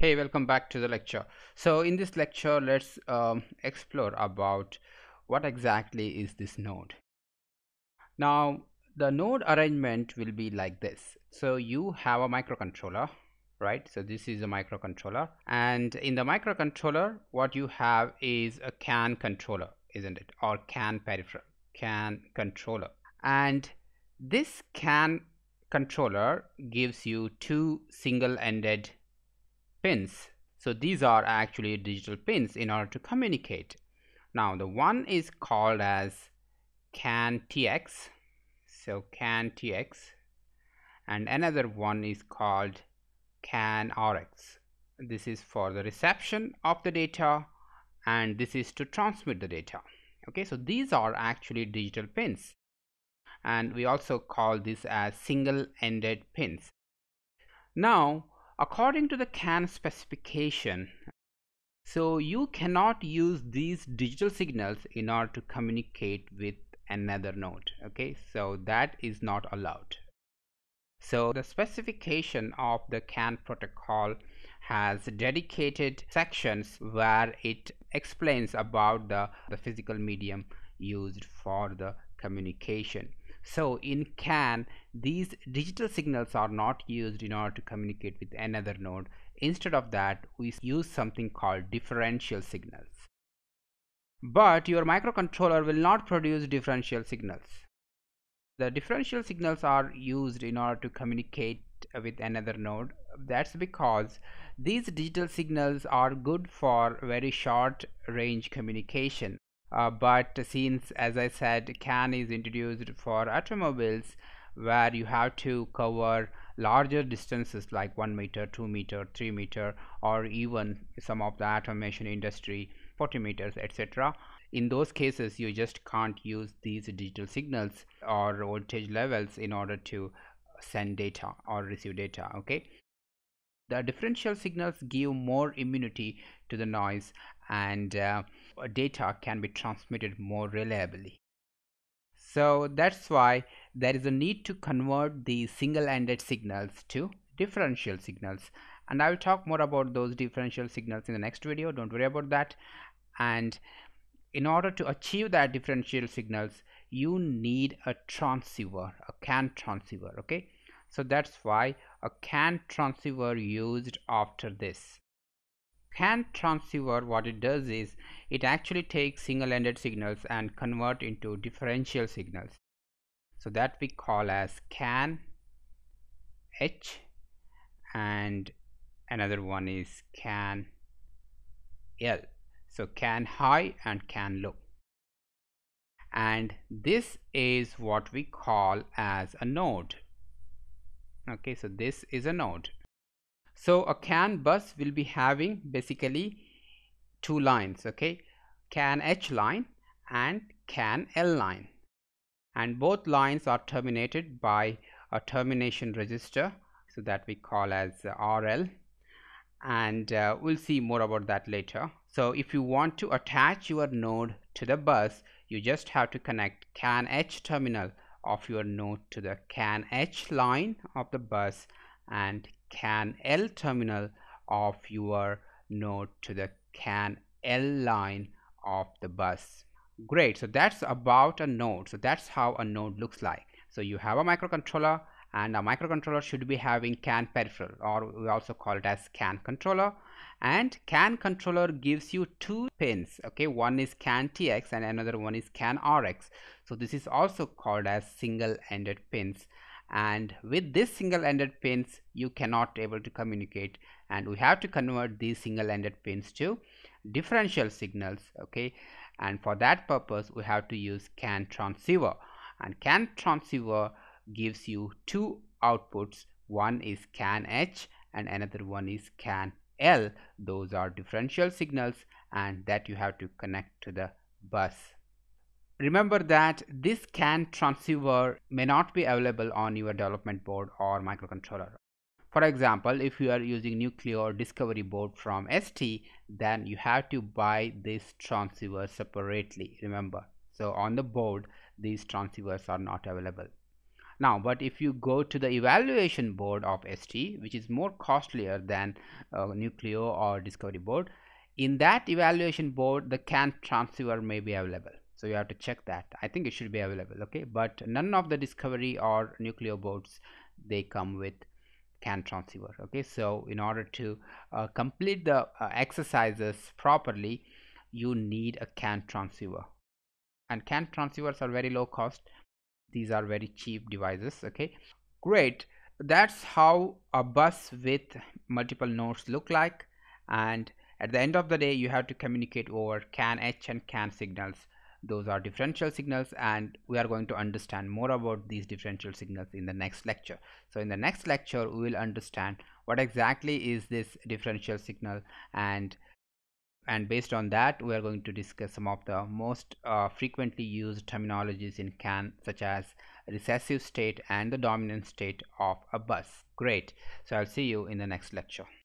Hey, welcome back to the lecture. So in this lecture, let's um, explore about what exactly is this node. Now, the node arrangement will be like this. So you have a microcontroller, right? So this is a microcontroller. And in the microcontroller, what you have is a CAN controller, isn't it? Or CAN peripheral, CAN controller. And this CAN controller gives you two single-ended pins. So these are actually digital pins in order to communicate. Now the one is called as CAN TX so CAN TX and another one is called CAN RX this is for the reception of the data and this is to transmit the data. Okay so these are actually digital pins. And we also call this as single-ended pins. Now according to the CAN specification. So you cannot use these digital signals in order to communicate with another node okay? So that is not allowed. So the specification of the CAN protocol has dedicated sections where it explains about the, the physical medium used for the communication so in CAN, these digital signals are not used in order to communicate with another node. Instead of that, we use something called differential signals. But your microcontroller will not produce differential signals. The differential signals are used in order to communicate with another node. That's because these digital signals are good for very short range communication uh, but since as I said CAN is introduced for automobiles where you have to cover larger distances like 1 meter 2 meter 3 meter or even some of the automation industry 40 meters etc in those cases you just can't use these digital signals or voltage levels in order to send data or receive data okay? The differential signals give more immunity to the noise and uh, data can be transmitted more reliably. So that's why there is a need to convert the single-ended signals to differential signals. And I will talk more about those differential signals in the next video. Don't worry about that. And in order to achieve that differential signals you need a transceiver a CAN transceiver okay? So that's why a CAN transceiver used after this CAN transceiver what it does is it actually takes single-ended signals and convert into differential signals. So that we call as CAN H and another one is CAN L. So CAN high and CAN low. And this is what we call as a node. Okay so this is a node so a CAN bus will be having basically two lines okay? CAN H line and CAN L line. And both lines are terminated by a termination register so that we call as RL and uh, we'll see more about that later. So if you want to attach your node to the bus you just have to connect CAN H terminal of your node to the CAN H line of the bus and CAN L terminal of your node to the CAN L line of the bus. Great so that's about a node. So that's how a node looks like. So you have a microcontroller and a microcontroller should be having CAN peripheral or we also call it as CAN controller. And CAN controller gives you two pins okay? One is CAN TX and another one is CAN RX so this is also called as single-ended pins and with this single-ended pins you cannot able to communicate. And we have to convert these single-ended pins to differential signals okay? And for that purpose we have to use CAN transceiver. And CAN transceiver gives you two outputs. One is CAN H and another one is CAN L. Those are differential signals and that you have to connect to the bus Remember that this CAN transceiver may not be available on your development board or microcontroller. For example, if you are using Nucleo or Discovery board from ST, then you have to buy this transceiver separately, remember. So on the board, these transceivers are not available. now but if you go to the evaluation board of ST which is more costlier than uh, Nucleo or Discovery board in that evaluation board the CAN transceiver may be available so you have to check that. I think it should be available okay? But none of the Discovery or Nucleo boards they come with CAN transceiver okay? So in order to uh, complete the uh, exercises properly you need a CAN transceiver and CAN transceivers are very low cost. These are very cheap devices okay? Great. That's how a bus with multiple nodes look like. And at the end of the day you have to communicate over CAN H and CAN signals those are differential signals and we are going to understand more about these differential signals in the next lecture. So in the next lecture we will understand what exactly is this differential signal and and based on that we are going to discuss some of the most uh, frequently used terminologies in CAN such as recessive state and the dominant state of a bus. Great. So I'll see you in the next lecture